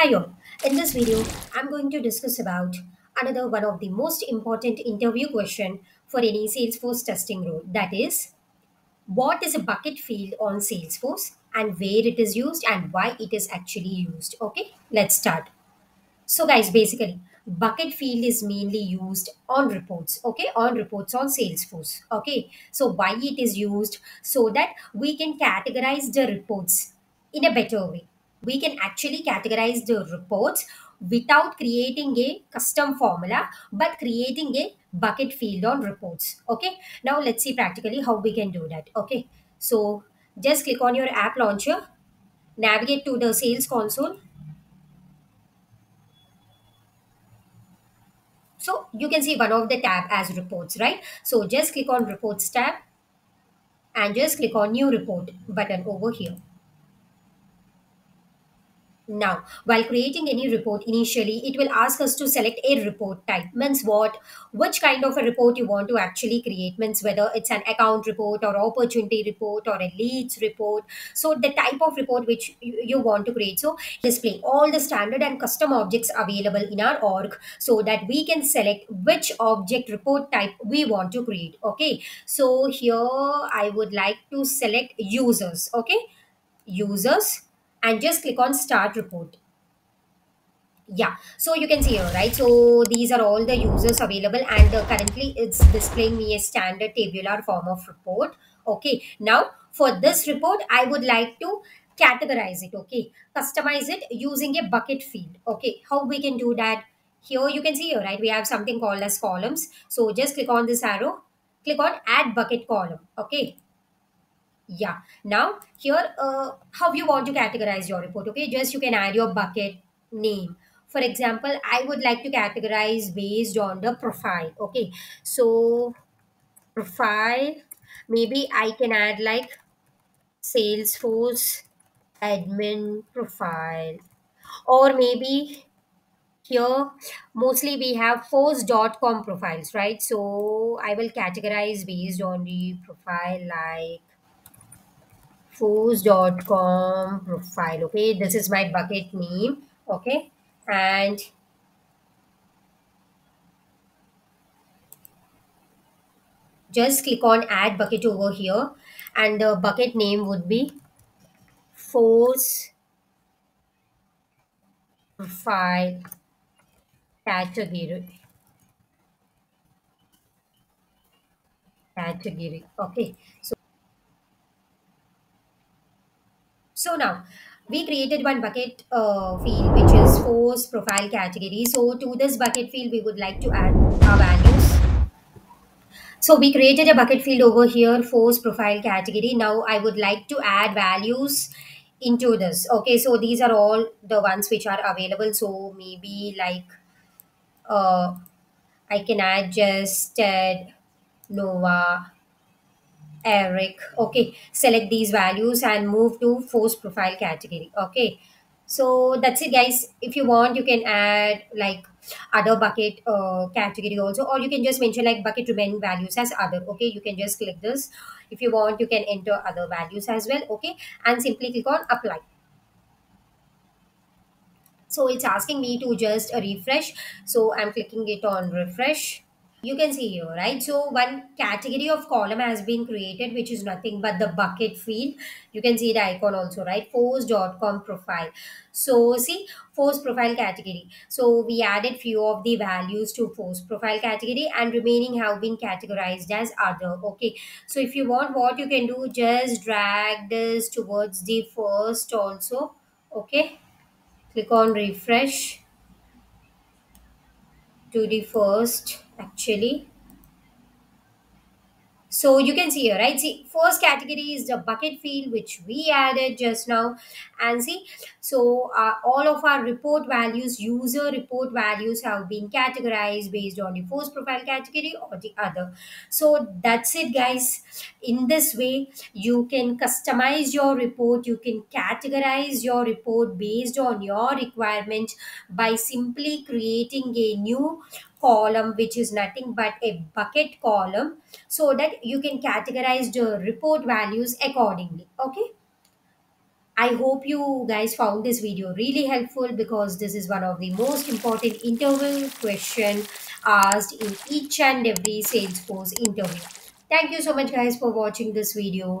Hi all. In this video, I'm going to discuss about another one of the most important interview question for any Salesforce testing role. That is, what is a bucket field on Salesforce and where it is used and why it is actually used. Okay, let's start. So, guys, basically, bucket field is mainly used on reports, okay, on reports on Salesforce, okay. So, why it is used so that we can categorize the reports in a better way. We can actually categorize the reports without creating a custom formula, but creating a bucket field on reports, okay. Now, let's see practically how we can do that, okay. So, just click on your app launcher, navigate to the sales console So you can see one of the tab as reports, right? So just click on reports tab and just click on new report button over here. Now, while creating any report initially, it will ask us to select a report type. Means what? Which kind of a report you want to actually create. Means whether it's an account report or opportunity report or a leads report. So the type of report which you, you want to create. So display all the standard and custom objects available in our org so that we can select which object report type we want to create. Okay. So here I would like to select users. Okay. Users and just click on start report. Yeah so you can see here right? So these are all the users available and uh, currently it's displaying me a standard tabular form of report. Okay now for this report i would like to categorize it okay? Customize it using a bucket field okay? How we can do that? Here you can see here right? We have something called as columns. So just click on this arrow click on add bucket column okay yeah. Now here, uh, how you want to categorize your report? Okay, just you can add your bucket name. For example, I would like to categorize based on the profile. Okay, so profile. Maybe I can add like Salesforce admin profile, or maybe here mostly we have force.com profiles, right? So I will categorize based on the profile like force.com profile okay? This is my bucket name okay? And just click on add bucket over here and the bucket name would be force profile category category okay? So So now we created one bucket uh, field which is force profile category. So to this bucket field, we would like to add our values. So we created a bucket field over here, force profile category. Now I would like to add values into this. Okay, so these are all the ones which are available. So maybe like uh, I can add just Ted, Nova, Eric. Okay, select these values and move to force profile category. Okay, so that's it, guys. If you want, you can add like other bucket uh, category also, or you can just mention like bucket remaining values as other. Okay, you can just click this. If you want, you can enter other values as well. Okay, and simply click on apply. So it's asking me to just refresh. So I'm clicking it on refresh you can see here right? So one category of column has been created which is nothing but the bucket field. You can see the icon also right? Force.com profile. So see force profile category. So we added few of the values to force profile category and remaining have been categorized as other. Okay. So if you want what you can do just drag this towards the first also. Okay. Click on refresh to the first actually so you can see here, right? See, first category is the bucket field, which we added just now. And see, so uh, all of our report values, user report values have been categorized based on the force profile category or the other. So that's it, guys. In this way, you can customize your report. You can categorize your report based on your requirement by simply creating a new column which is nothing but a bucket column so that you can categorize the report values accordingly okay? I hope you guys found this video really helpful because this is one of the most important interview question asked in each and every salesforce interview. Thank you so much guys for watching this video